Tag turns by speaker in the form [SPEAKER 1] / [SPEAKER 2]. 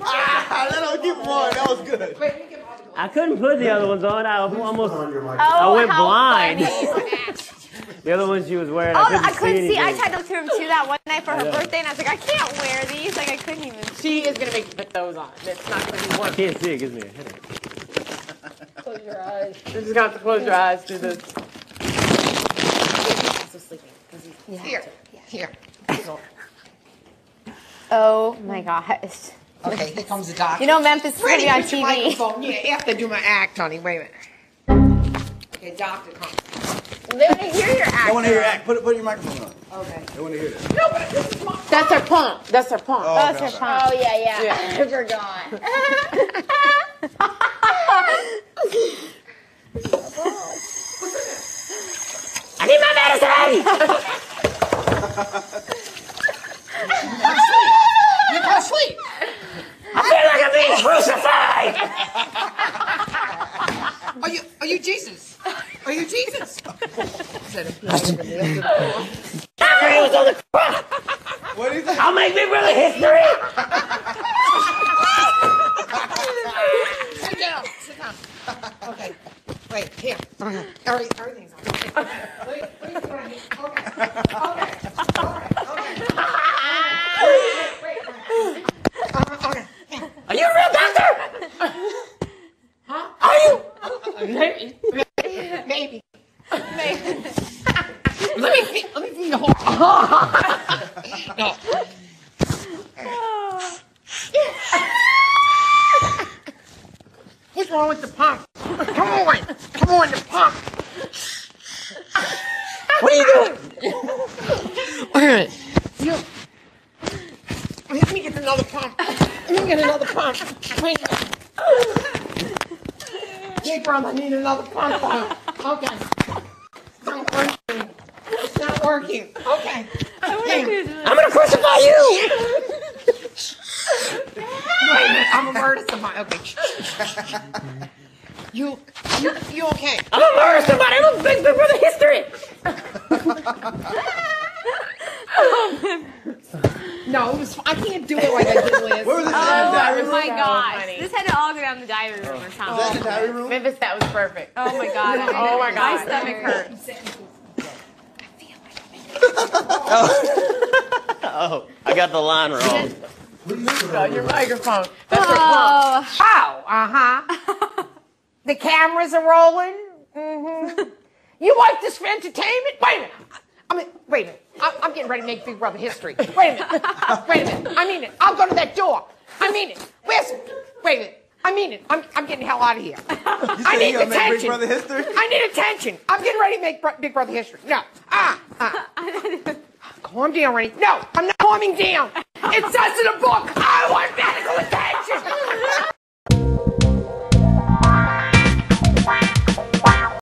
[SPEAKER 1] Ah, let him going. That was good.
[SPEAKER 2] I couldn't put the other ones on. I almost
[SPEAKER 3] Oh,
[SPEAKER 2] I went blind. the other ones she was wearing,
[SPEAKER 3] Oh,
[SPEAKER 2] I couldn't,
[SPEAKER 3] I couldn't see.
[SPEAKER 2] see.
[SPEAKER 3] I tried to look through them too that one night for her
[SPEAKER 2] know.
[SPEAKER 3] birthday, and I was like, I can't wear these. Like I couldn't even.
[SPEAKER 4] She is gonna make you put those on. It's not gonna be
[SPEAKER 2] I can't see. It gives me a headache.
[SPEAKER 4] Close your eyes. You're just gonna have to close your eyes to this. He's also sleeping. 'cause
[SPEAKER 5] Here, here.
[SPEAKER 3] Oh my gosh.
[SPEAKER 5] Okay, here comes the doctor.
[SPEAKER 3] You know Memphis is gonna
[SPEAKER 5] Ready,
[SPEAKER 3] be on
[SPEAKER 5] put your
[SPEAKER 3] TV.
[SPEAKER 5] microphone. Yeah, after I do my act, honey. Wait a minute. Okay, doctor comes.
[SPEAKER 3] They want to hear your act.
[SPEAKER 1] I want to hear your act. Put, put your microphone on.
[SPEAKER 5] Okay.
[SPEAKER 1] I want to hear that.
[SPEAKER 5] No, but this is my.
[SPEAKER 4] That's her pump. That's her pump.
[SPEAKER 1] Oh,
[SPEAKER 3] That's
[SPEAKER 1] okay,
[SPEAKER 3] her pump.
[SPEAKER 6] Oh yeah, yeah.
[SPEAKER 4] Yeah.
[SPEAKER 6] I forgot.
[SPEAKER 4] I need my medicine.
[SPEAKER 5] You go to sleep.
[SPEAKER 4] I feel like I'm being crucified.
[SPEAKER 5] Are you? Jesus? Are you Jesus?
[SPEAKER 4] Doctor, was on the cross.
[SPEAKER 1] What do you think?
[SPEAKER 4] I'll make me really history.
[SPEAKER 5] Sit down. Sit down. Okay. Wait. Here. Every, everything's on. Wait, wait, wait, wait. Okay. Okay. Okay. Okay. Wait, wait. Uh, okay.
[SPEAKER 4] Are you a real doctor?
[SPEAKER 5] Huh?
[SPEAKER 4] Are you? Maybe.
[SPEAKER 5] Maybe. let me see. Let me see the whole. no. What's wrong with the pump? Come on, come on, the pump.
[SPEAKER 4] What are you doing?
[SPEAKER 5] Wait a minute. You. Let me get another pump. Let me get another pump. Wait a minute. Hey, brother, I need another pump. Okay. It's not working. It's not working. Okay.
[SPEAKER 4] I'm gonna crucify you.
[SPEAKER 5] Wait a. I'm a murder somebody. Okay. You, you, you okay?
[SPEAKER 4] I'm gonna murder somebody. I'm gonna make Big Brother history.
[SPEAKER 5] No, it was. I can't do it like I did Liz.
[SPEAKER 1] Where was this?
[SPEAKER 3] Oh
[SPEAKER 1] diary room?
[SPEAKER 3] my
[SPEAKER 4] so
[SPEAKER 3] gosh.
[SPEAKER 4] funny.
[SPEAKER 3] This had to all go down the diary room or
[SPEAKER 1] Is
[SPEAKER 3] something.
[SPEAKER 1] that the diary room?
[SPEAKER 4] Memphis, that was perfect.
[SPEAKER 3] Oh my god.
[SPEAKER 4] Oh my god!
[SPEAKER 3] My stomach hurts.
[SPEAKER 2] Oh, I got the line wrong.
[SPEAKER 4] Got your microphone. That's her pump.
[SPEAKER 3] Oh.
[SPEAKER 5] Oh, uh huh. the cameras are rolling. Mm-hmm. You like this for entertainment? Wait a minute. I mean, wait a minute. I'm, I'm getting ready to make Big Brother history. Wait a minute. Wait a minute. I mean it. I'll go to that door. I mean it. Where's? Wait a minute. I mean it. I'm, I'm getting the hell out of here.
[SPEAKER 1] You
[SPEAKER 5] I
[SPEAKER 1] said
[SPEAKER 5] need
[SPEAKER 1] you gonna make Big
[SPEAKER 5] attention.
[SPEAKER 1] Brother history?
[SPEAKER 5] I need attention. I'm getting ready to make Bro- Big Brother history. No. Ah. ah. Calm down, Renny. No, I'm not calming down. It says in the book,